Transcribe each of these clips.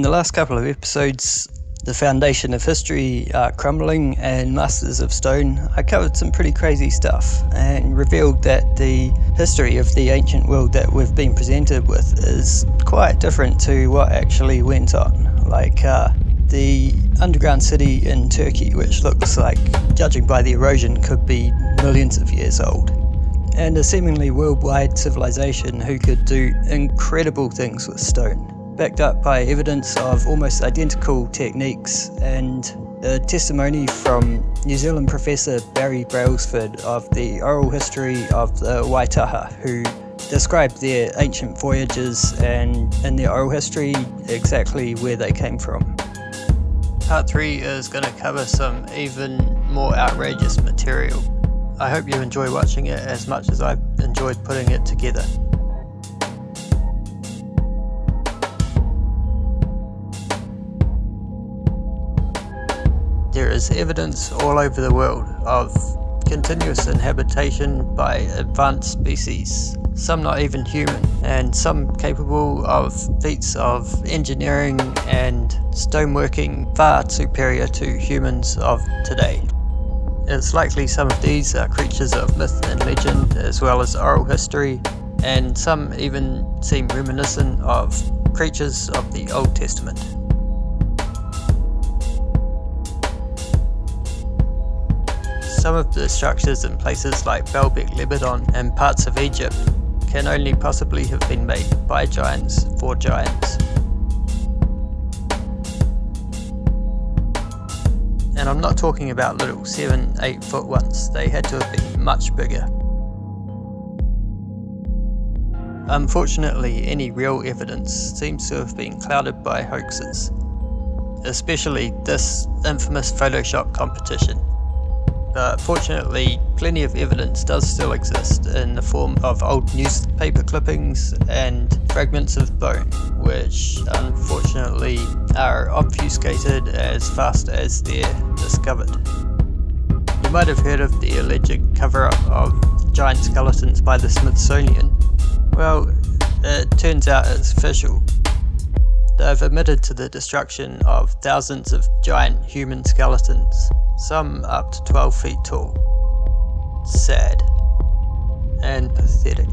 In the last couple of episodes, the foundation of history are crumbling and masters of stone. I covered some pretty crazy stuff and revealed that the history of the ancient world that we've been presented with is quite different to what actually went on. Like uh, the underground city in Turkey, which looks like, judging by the erosion, could be millions of years old. And a seemingly worldwide civilization who could do incredible things with stone backed up by evidence of almost identical techniques and a testimony from New Zealand professor Barry Brailsford of the oral history of the Waitaha, who described their ancient voyages and in their oral history exactly where they came from. Part 3 is going to cover some even more outrageous material. I hope you enjoy watching it as much as I've enjoyed putting it together. There is evidence all over the world of continuous inhabitation by advanced species, some not even human, and some capable of feats of engineering and stoneworking far superior to humans of today. It's likely some of these are creatures of myth and legend as well as oral history, and some even seem reminiscent of creatures of the Old Testament. Some of the structures in places like Baalbek, Lebanon and parts of Egypt can only possibly have been made by giants for giants. And I'm not talking about little 7, 8 foot ones, they had to have been much bigger. Unfortunately, any real evidence seems to have been clouded by hoaxes, especially this infamous Photoshop competition but fortunately, plenty of evidence does still exist in the form of old newspaper clippings and fragments of bone, which unfortunately are obfuscated as fast as they're discovered. You might have heard of the alleged cover up of giant skeletons by the Smithsonian. Well, it turns out it's official. They've admitted to the destruction of thousands of giant human skeletons some up to 12 feet tall. Sad and pathetic.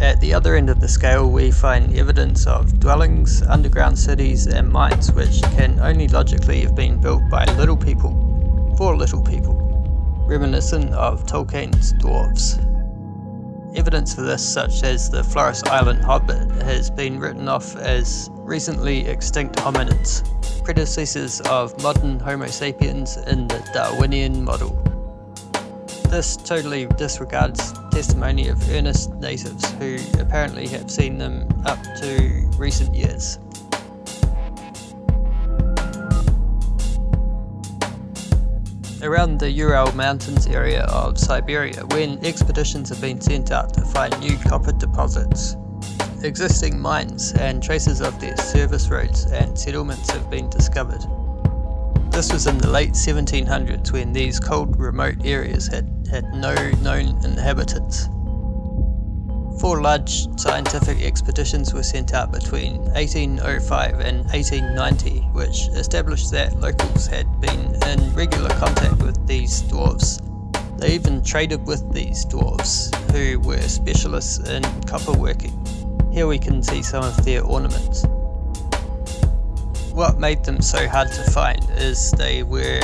At the other end of the scale, we find evidence of dwellings, underground cities, and mines which can only logically have been built by little people, for little people, reminiscent of Tolkien's dwarves. Evidence for this, such as the Flores Island Hobbit, has been written off as recently extinct hominids, predecessors of modern Homo sapiens in the Darwinian model. This totally disregards testimony of earnest natives who apparently have seen them up to recent years. around the Ural Mountains area of Siberia when expeditions have been sent out to find new copper deposits. Existing mines and traces of their service roads and settlements have been discovered. This was in the late 1700s when these cold remote areas had, had no known inhabitants. Four large scientific expeditions were sent out between 1805 and 1890, which established that locals had been in regular contact with these dwarves. They even traded with these dwarves, who were specialists in copper working. Here we can see some of their ornaments. What made them so hard to find is they were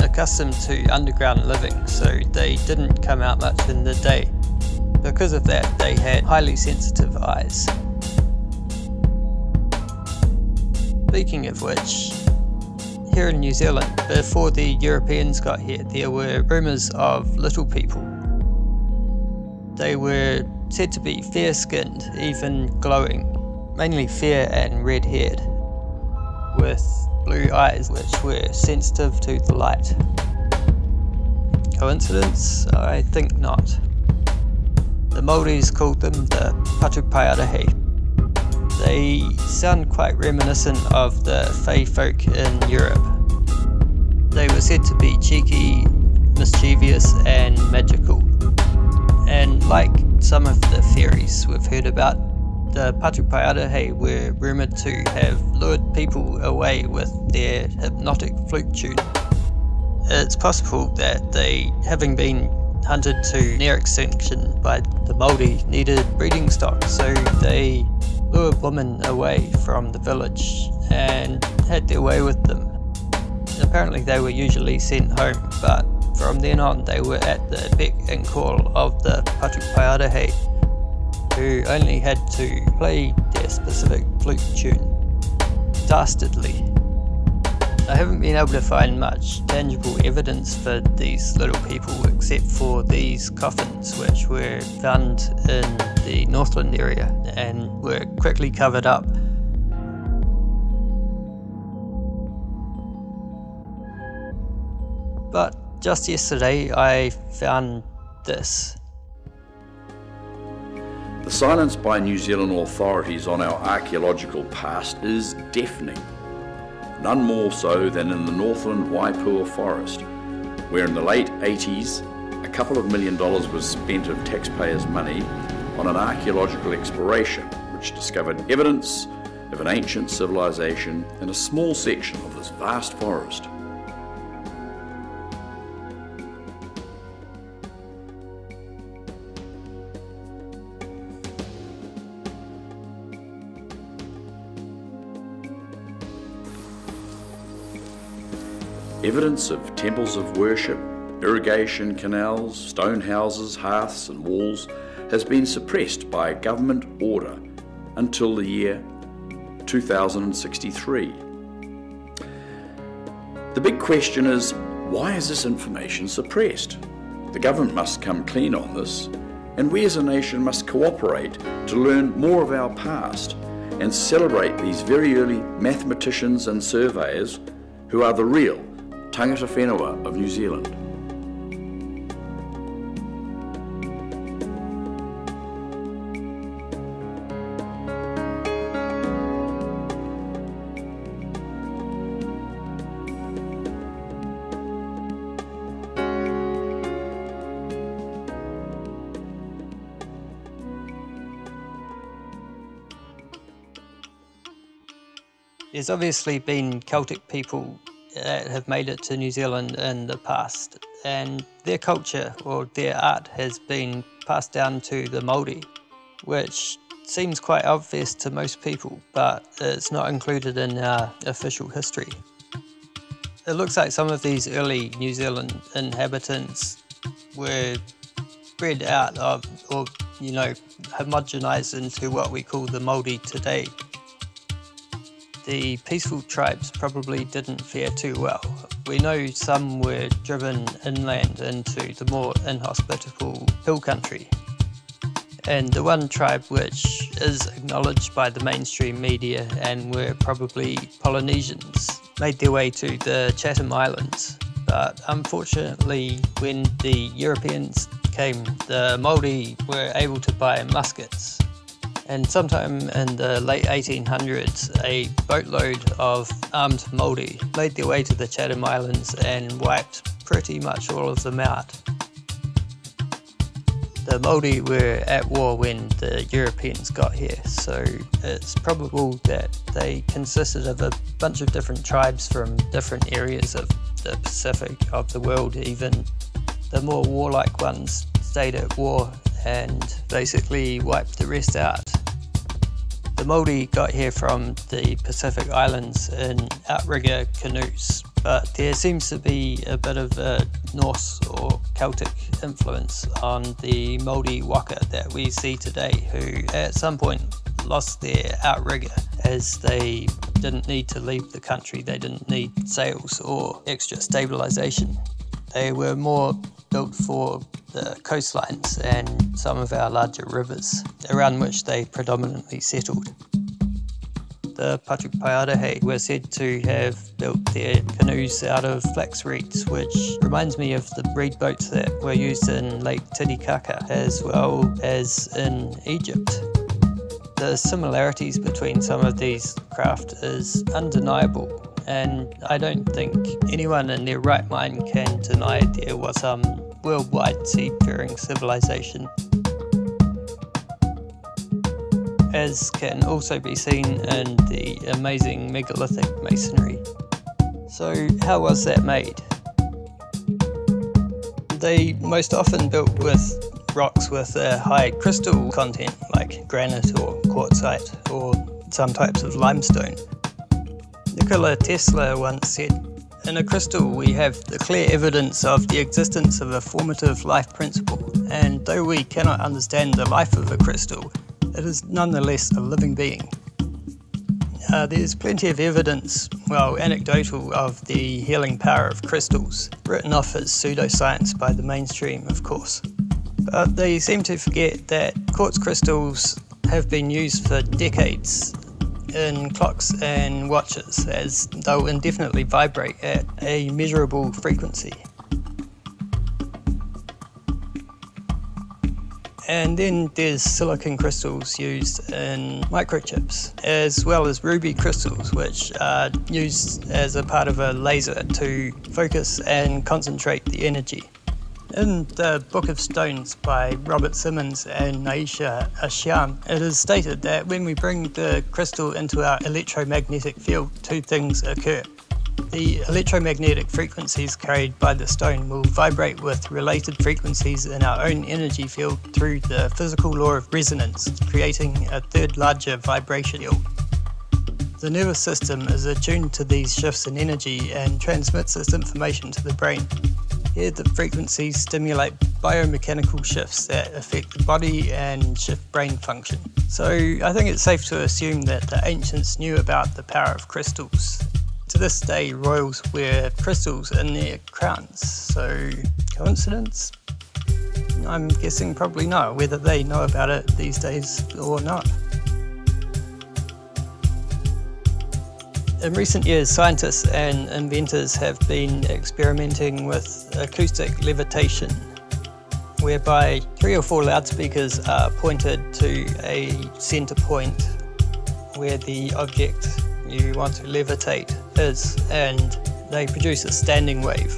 accustomed to underground living, so they didn't come out much in the day. Because of that, they had highly sensitive eyes. Speaking of which, here in New Zealand, before the Europeans got here, there were rumours of little people. They were said to be fair skinned, even glowing, mainly fair and red haired, with blue eyes which were sensitive to the light. Coincidence? I think not. The Maoris called them the Patupaiarehe. They sound quite reminiscent of the Fey folk in Europe. They were said to be cheeky, mischievous, and magical. And like some of the fairies we've heard about, The Patupaiarehe were rumoured to have lured people away with their hypnotic flute tune. It's possible that they, having been hunted to near extinction by the Māori, needed breeding stock, so they lured women away from the village and had their way with them. Apparently, they were usually sent home, but from then on, they were at the beck and call of the Patupaiarehe, who only had to play their specific flute tune. Dastardly. I haven't been able to find much tangible evidence for these little people except for these coffins which were found in the Northland area and were quickly covered up. But just yesterday I found this. The silence by New Zealand authorities on our archaeological past is deafening. None more so than in the Northland Waipoua forest, where in the late 80s a couple of million dollars was spent of taxpayers' money on an archaeological exploration which discovered evidence of an ancient civilization in a small section of this vast forest. Evidence of temples of worship, irrigation canals, stone houses, hearths, and walls has been suppressed by a government order until the year 2063. The big question is why is this information suppressed? The government must come clean on this, and we as a nation must cooperate to learn more of our past and celebrate these very early mathematicians and surveyors who are the real tangata whenua of New Zealand. There's obviously been Celtic people that have made it to New Zealand in the past, and their culture or their art has been passed down to the Māori, which seems quite obvious to most people, but it's not included in our official history. It looks like some of these early New Zealand inhabitants were spread out of, or you know, homogenized into what we call the Māori today the peaceful tribes probably didn't fare too well. We know some were driven inland into the more inhospitable hill country. And the one tribe which is acknowledged by the mainstream media and were probably Polynesians made their way to the Chatham Islands. But unfortunately, when the Europeans came, the Māori were able to buy muskets and sometime in the late 1800s, a boatload of armed Māori made their way to the Chatham Islands and wiped pretty much all of them out. The Māori were at war when the Europeans got here, so it's probable that they consisted of a bunch of different tribes from different areas of the Pacific, of the world even. The more warlike ones stayed at war and basically wiped the rest out. The Māori got here from the Pacific Islands in outrigger canoes, but there seems to be a bit of a Norse or Celtic influence on the Māori waka that we see today, who at some point lost their outrigger as they didn't need to leave the country, they didn't need sails or extra stabilization. They were more built for the coastlines and some of our larger rivers, around which they predominantly settled. The Patupaiarehe were said to have built their canoes out of flax reeds, which reminds me of the reed boats that were used in Lake Titicaca as well as in Egypt. The similarities between some of these craft is undeniable and I don't think anyone in their right mind can deny there was some worldwide seafaring civilization. as can also be seen in the amazing megalithic masonry. So, how was that made? They most often built with rocks with a high crystal content like granite or quartzite or some types of limestone. Nikola Tesla once said, In a crystal, we have the clear evidence of the existence of a formative life principle, and though we cannot understand the life of a crystal, it is nonetheless a living being. Uh, there's plenty of evidence, well, anecdotal, of the healing power of crystals, written off as pseudoscience by the mainstream, of course. But they seem to forget that quartz crystals have been used for decades in clocks and watches as they'll indefinitely vibrate at a measurable frequency. And then there's silicon crystals used in microchips, as well as ruby crystals, which are used as a part of a laser to focus and concentrate the energy. In the Book of Stones by Robert Simmons and Naisha Ahsian, it is stated that when we bring the crystal into our electromagnetic field, two things occur. The electromagnetic frequencies carried by the stone will vibrate with related frequencies in our own energy field through the physical law of resonance, creating a third larger vibration field. The nervous system is attuned to these shifts in energy and transmits this information to the brain. Here, the frequencies stimulate biomechanical shifts that affect the body and shift brain function. So, I think it's safe to assume that the ancients knew about the power of crystals. To this day, royals wear crystals in their crowns, so coincidence? I'm guessing probably not, whether they know about it these days or not. In recent years, scientists and inventors have been experimenting with acoustic levitation, whereby three or four loudspeakers are pointed to a center point where the object you want to levitate is, and they produce a standing wave.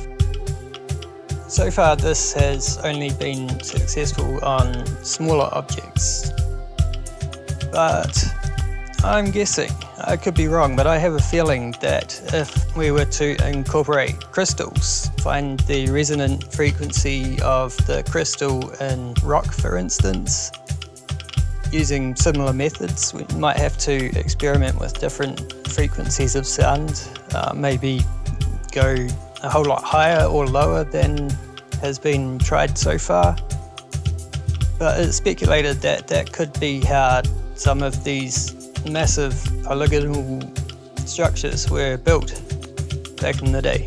So far, this has only been successful on smaller objects, but I'm guessing I could be wrong, but I have a feeling that if we were to incorporate crystals, find the resonant frequency of the crystal in rock, for instance, using similar methods, we might have to experiment with different frequencies of sound, uh, maybe go a whole lot higher or lower than has been tried so far. But it's speculated that that could be how some of these massive polygonal structures were built back in the day.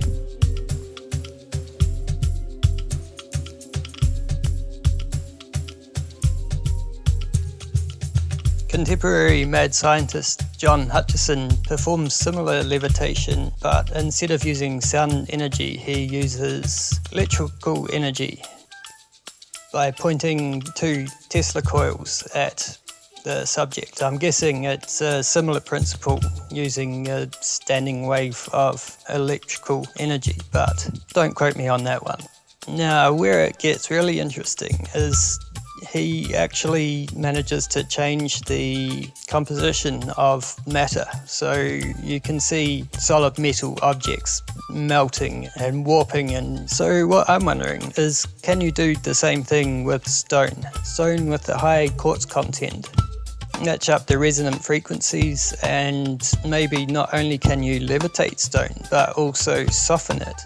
Contemporary mad scientist John Hutchison performs similar levitation, but instead of using sound energy, he uses electrical energy by pointing two Tesla coils at the subject. I'm guessing it's a similar principle using a standing wave of electrical energy, but don't quote me on that one. Now, where it gets really interesting is he actually manages to change the composition of matter. So you can see solid metal objects melting and warping. And so, what I'm wondering is can you do the same thing with stone? Stone with a high quartz content match up the resonant frequencies, and maybe not only can you levitate stone, but also soften it.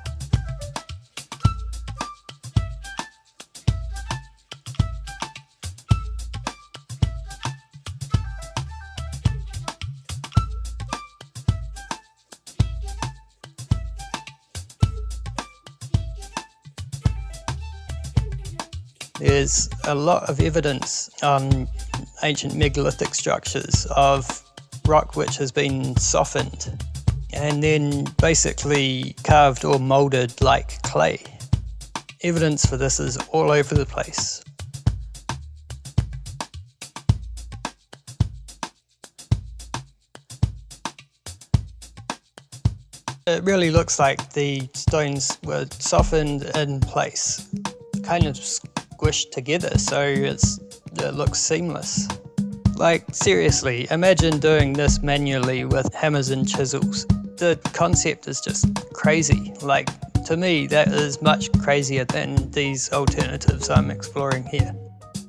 There's a lot of evidence on ancient megalithic structures of rock which has been softened and then basically carved or molded like clay. Evidence for this is all over the place. It really looks like the stones were softened in place, kind of squished together, so it's, it looks seamless Like, seriously, imagine doing this manually with hammers and chisels. The concept is just crazy. Like, to me, that is much crazier than these alternatives I'm exploring here.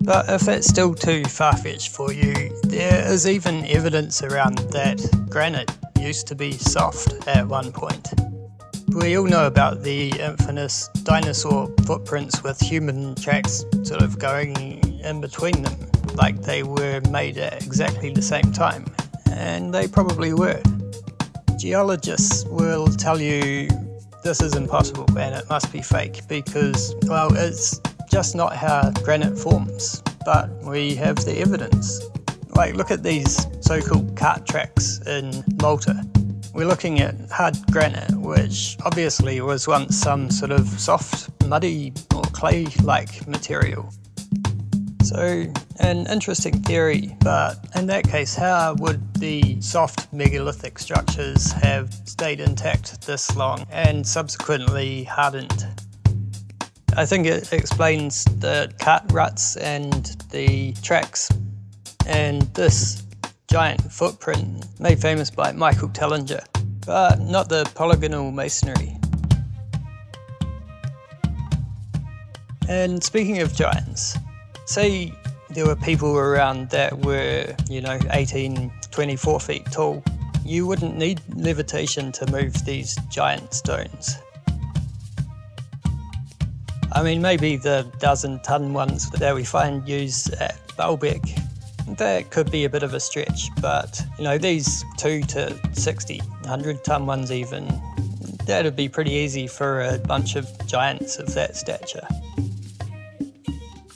But if it's still too far fetched for you, there is even evidence around that granite used to be soft at one point. We all know about the infamous dinosaur footprints with human tracks sort of going in between them, like they were made at exactly the same time, and they probably were. Geologists will tell you this is impossible and it must be fake because, well, it's just not how granite forms, but we have the evidence. Like, look at these so called cart tracks in Malta. We're looking at hard granite, which obviously was once some sort of soft, muddy, or clay like material. So, an interesting theory, but in that case, how would the soft megalithic structures have stayed intact this long and subsequently hardened? I think it explains the cart ruts and the tracks, and this giant footprint made famous by Michael Tellinger, but not the polygonal masonry. And speaking of giants, say there were people around that were, you know, 18, 24 feet tall, you wouldn't need levitation to move these giant stones. I mean, maybe the dozen ton ones that we find used at Baalbek, that could be a bit of a stretch, but you know, these two to 60, 100 ton ones even, that'd be pretty easy for a bunch of giants of that stature.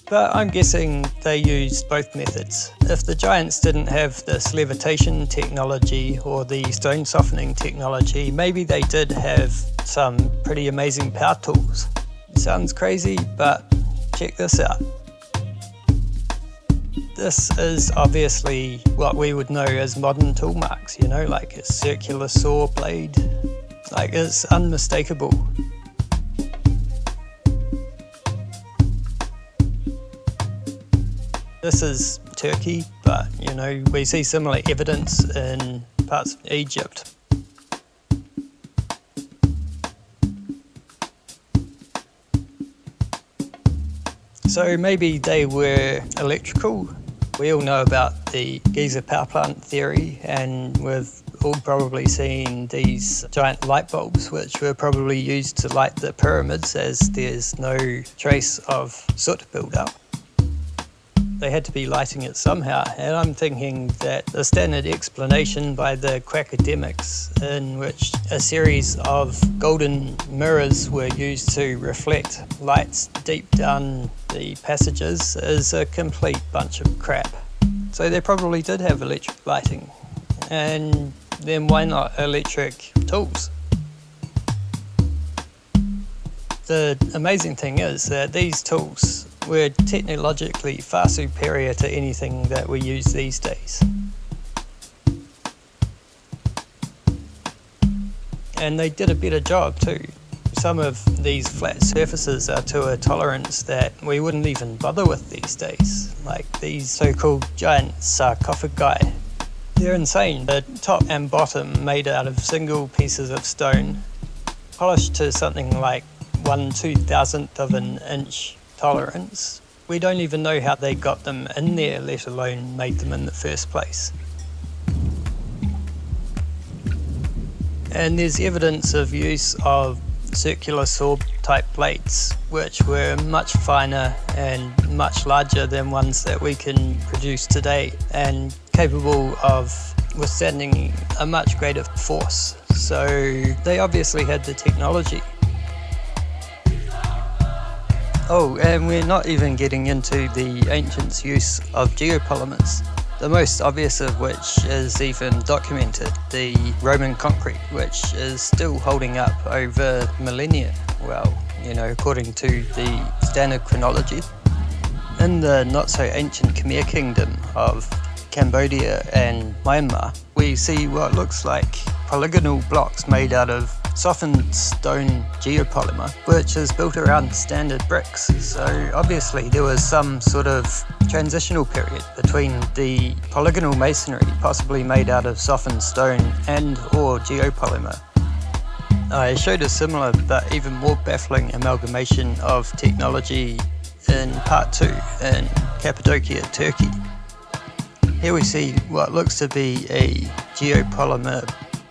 But I'm guessing they used both methods. If the giants didn't have this levitation technology or the stone softening technology, maybe they did have some pretty amazing power tools. Sounds crazy, but check this out. This is obviously what we would know as modern tool marks, you know, like a circular saw blade. Like it's unmistakable. This is Turkey, but you know, we see similar evidence in parts of Egypt. So maybe they were electrical. We all know about the Giza power plant theory, and we've all probably seen these giant light bulbs, which were probably used to light the pyramids as there's no trace of soot buildup they had to be lighting it somehow. And I'm thinking that the standard explanation by the academics, in which a series of golden mirrors were used to reflect lights deep down the passages, is a complete bunch of crap. So they probably did have electric lighting. And then why not electric tools? The amazing thing is that these tools were technologically far superior to anything that we use these days. And they did a better job too. Some of these flat surfaces are to a tolerance that we wouldn't even bother with these days, like these so-called giant sarcophagi. They're insane. The top and bottom made out of single pieces of stone, polished to something like one two thousandth of an inch tolerance. We don't even know how they got them in there, let alone made them in the first place. And there's evidence of use of circular saw type plates, which were much finer and much larger than ones that we can produce today, and capable of withstanding a much greater force. So they obviously had the technology. Oh, and we're not even getting into the ancients' use of geopolymers. The most obvious of which is even documented, the Roman concrete, which is still holding up over millennia. Well, you know, according to the standard chronology. In the not so ancient Khmer kingdom of Cambodia and Myanmar, we see what looks like polygonal blocks made out of softened stone geopolymer, which is built around standard bricks. So obviously there was some sort of transitional period between the polygonal masonry, possibly made out of softened stone and or geopolymer. Uh, I showed a similar but even more baffling amalgamation of technology in part 2 in Cappadocia, Turkey. Here we see what looks to be a geopolymer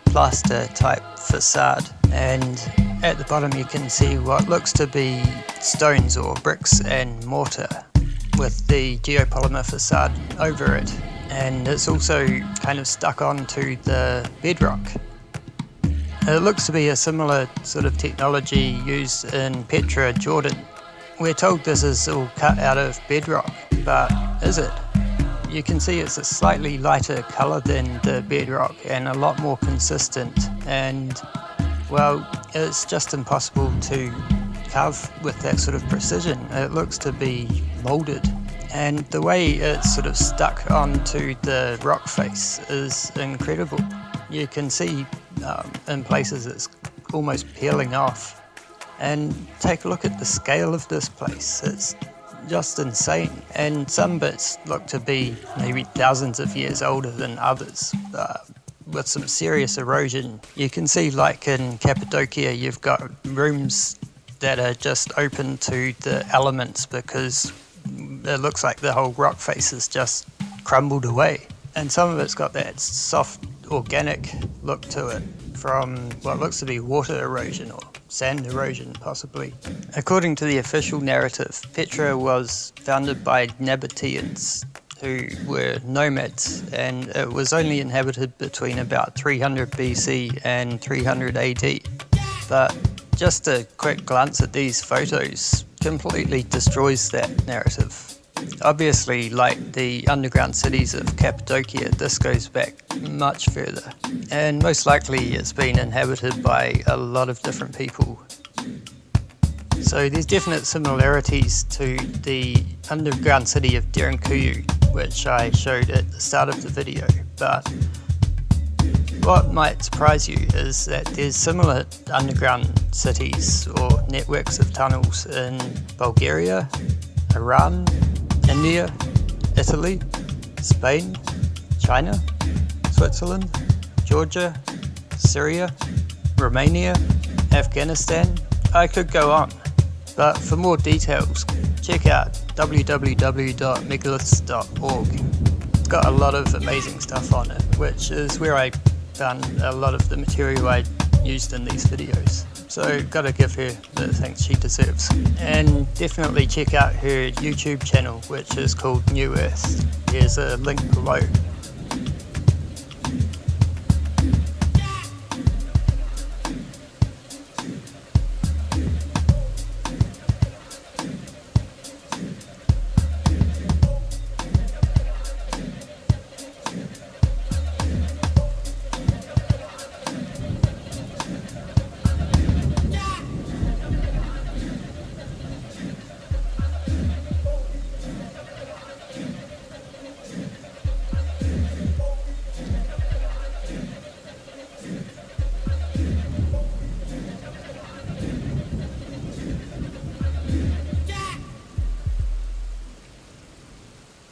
plaster type facade and at the bottom you can see what looks to be stones or bricks and mortar with the geopolymer facade over it and it's also kind of stuck onto the bedrock. It looks to be a similar sort of technology used in Petra, Jordan. We're told this is all cut out of bedrock, but is it? you can see it's a slightly lighter colour than the bedrock and a lot more consistent and well it's just impossible to carve with that sort of precision. It looks to be moulded and the way it's sort of stuck onto the rock face is incredible. You can see um, in places it's almost peeling off and take a look at the scale of this place. It's just insane. And some bits look to be maybe thousands of years older than others. Uh, with some serious erosion. You can see, like in Cappadocia, you've got rooms that are just open to the elements because it looks like the whole rock face is just crumbled away. And some of it's got that soft, organic look to it from what looks to be water erosion or sand erosion, possibly. According to the official narrative, Petra was founded by Nabateans, who were nomads, and it was only inhabited between about 300 BC and 300 AD. But just a quick glance at these photos completely destroys that narrative. Obviously, like the underground cities of Cappadocia, this goes back much further, and most likely it's been inhabited by a lot of different people. So there's definite similarities to the underground city of Derinkuyu, which I showed at the start of the video, but what might surprise you is that there's similar underground cities or networks of tunnels in Bulgaria, Iran, India, Italy, Spain, China, Switzerland, Georgia, Syria, Romania, Afghanistan. I could go on, but for more details, check out www.megaliths.org. It's got a lot of amazing stuff on it, which is where I found a lot of the material I used in these videos. So gotta give her the thanks she deserves. And definitely check out her YouTube channel, which is called New Earth. Here's a link below.